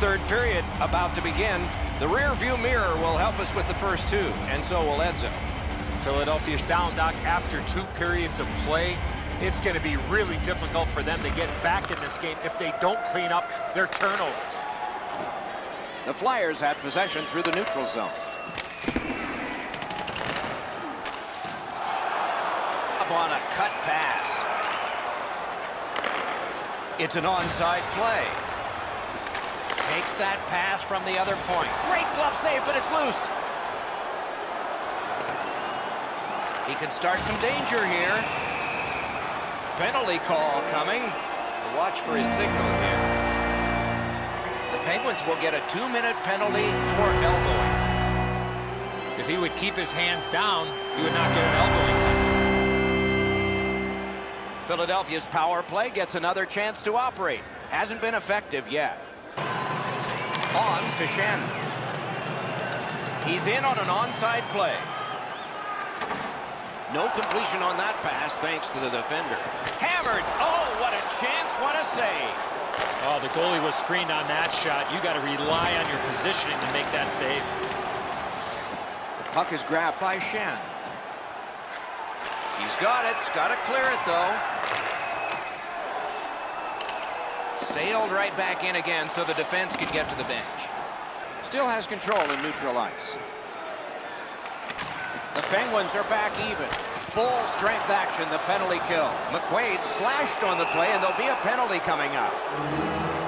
third period about to begin. The rear view mirror will help us with the first two, and so will Edzo. Philadelphia's down, Doc, after two periods of play. It's going to be really difficult for them to get back in this game if they don't clean up their turnovers. The Flyers had possession through the neutral zone. Up on a cut pass. It's an onside play. Takes that pass from the other point. Great glove save, but it's loose. He can start some danger here. Penalty call coming. Watch for his signal here. The Penguins will get a two-minute penalty for elbowing. If he would keep his hands down, he would not get an elbowing penalty. Philadelphia's power play gets another chance to operate. Hasn't been effective yet. On to Schenn. He's in on an onside play. No completion on that pass thanks to the defender. Hammered. Oh, what a chance. What a save. Oh, the goalie was screened on that shot. You got to rely on your positioning to make that save. The puck is grabbed by Schenn. He's got it. He's got to clear it, though. Sailed right back in again so the defense could get to the bench. Still has control in neutral ice. The Penguins are back even. Full strength action, the penalty kill. McQuaid slashed on the play, and there'll be a penalty coming up.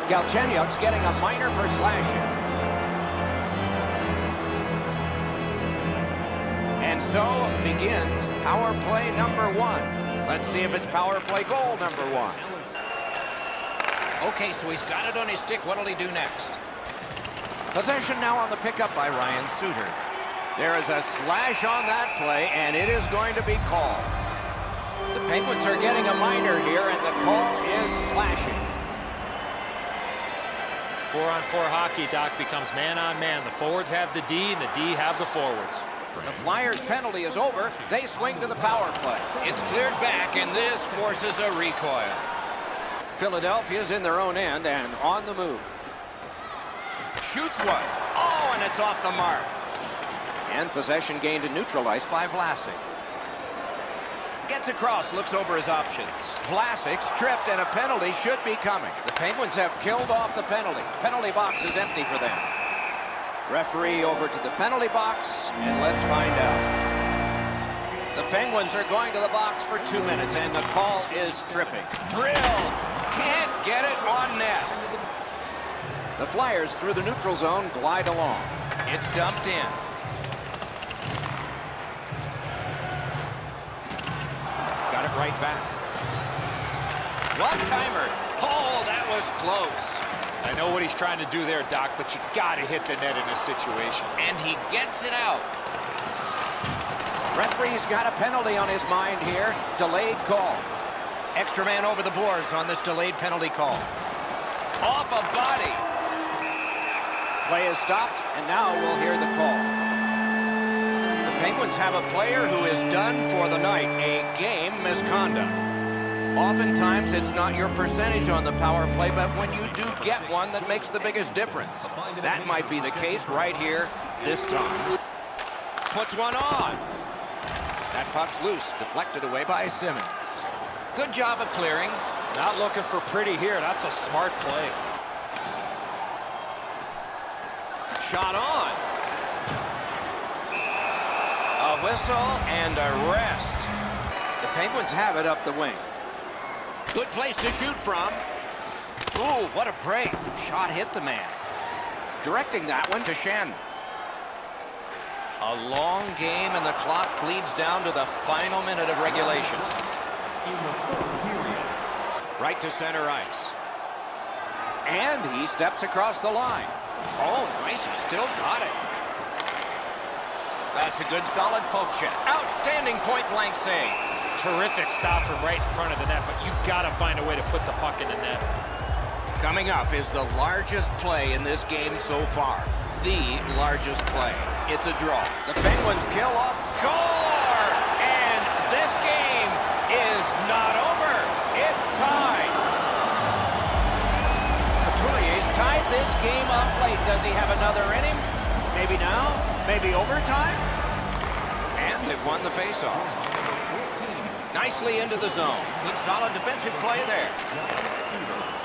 Galchenyuk's getting a minor for slashing. And so begins power play number one. Let's see if it's power play goal number one. Okay, so he's got it on his stick. What'll he do next? Possession now on the pickup by Ryan Suter. There is a slash on that play, and it is going to be called. The Penguins are getting a minor here, and the call is slashing. Four-on-four 4 hockey, Doc, becomes man-on-man. -man. The forwards have the D, and the D have the forwards. The Flyers' penalty is over. They swing to the power play. It's cleared back, and this forces a recoil. Philadelphia's in their own end and on the move. Shoots one. Oh, and it's off the mark. And possession gained and neutralized by Vlasic. Gets across, looks over his options. Vlasic's tripped and a penalty should be coming. The Penguins have killed off the penalty. Penalty box is empty for them. Referee over to the penalty box, and let's find out. The Penguins are going to the box for two minutes, and the call is tripping. Drill! Can't get it on net. The Flyers through the neutral zone glide along. It's dumped in. Got it right back. One timer. Oh, that was close. I know what he's trying to do there, Doc, but you got to hit the net in this situation. And he gets it out. Referee's got a penalty on his mind here. Delayed call. Extra man over the boards on this delayed penalty call. Off a body. Play is stopped, and now we'll hear the call. The Penguins have a player who is done for the night, a game misconduct. Oftentimes, it's not your percentage on the power play, but when you do get one that makes the biggest difference. That might be the case right here this time. Puts one on. That puck's loose, deflected away by Simmonds. Good job of clearing. Not looking for pretty here. That's a smart play. Shot on A whistle and a rest. The Penguins have it up the wing. Good place to shoot from. Ooh, what a break. Shot hit the man. Directing that one to Schenn. A long game and the clock bleeds down to the final minute of regulation. Right to center ice. And he steps across the line. Oh, nice. He still got it. That's a good solid poke check. Outstanding point-blank save. Terrific stop from right in front of the net, but you got to find a way to put the puck in the net. Coming up is the largest play in this game so far. The largest play. It's a draw. The Penguins kill off, score! This game up late. Does he have another inning? Maybe now? Maybe overtime? And they've won the faceoff. Nicely into the zone. Good solid defensive play there.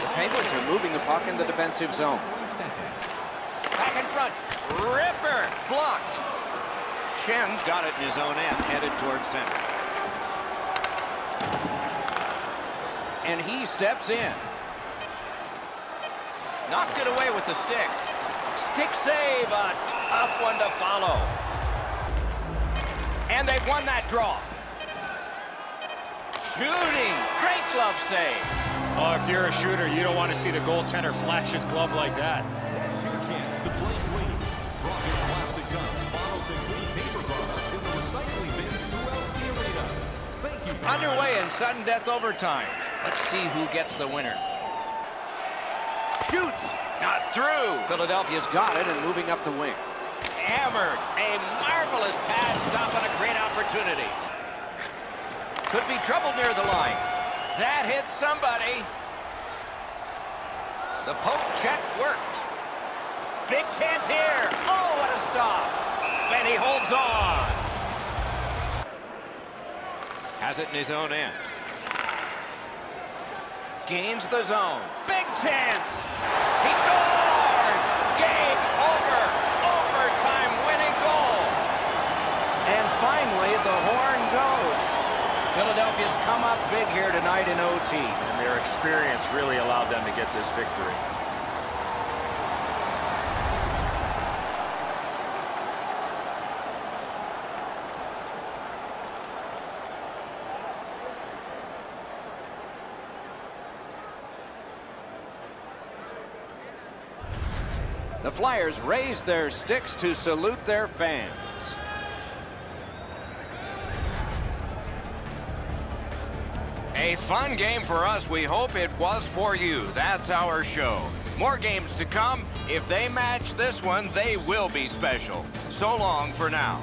The Penguins are moving the puck in the defensive zone. Back in front. Ripper. Blocked. Schenn's got it in his own end, headed towards center. And he steps in. Knocked it away with the stick. Stick save, a tough one to follow. And they've won that draw. Shooting, great glove save. Oh, if you're a shooter, you don't want to see the goaltender flash his glove like that. Here's your chance to play clean. Drop your plastic cups, bottles, and clean paper products in the recycling bins throughout the arena. Thank you. for- Underway in sudden death overtime. Let's see who gets the winner. Shoots, not through. Philadelphia's got it and moving up the wing. Hammered, a marvelous pad stop on a great opportunity. Could be trouble near the line. That hits somebody. The poke check worked. Big chance here. Oh, what a stop. And he holds on. Has it in his own end. Gains the zone. Big chance. He scores. Game over. Overtime winning goal. And finally, the horn goes. Philadelphia's come up big here tonight in OT. And their experience really allowed them to get this victory. The Flyers raise their sticks to salute their fans. A fun game for us. We hope it was for you. That's our show. More games to come. If they match this one, they will be special. So long for now.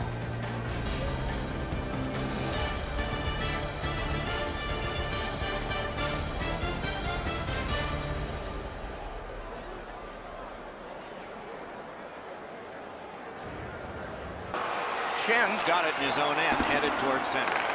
Schenn's got it in his own end, headed towards center.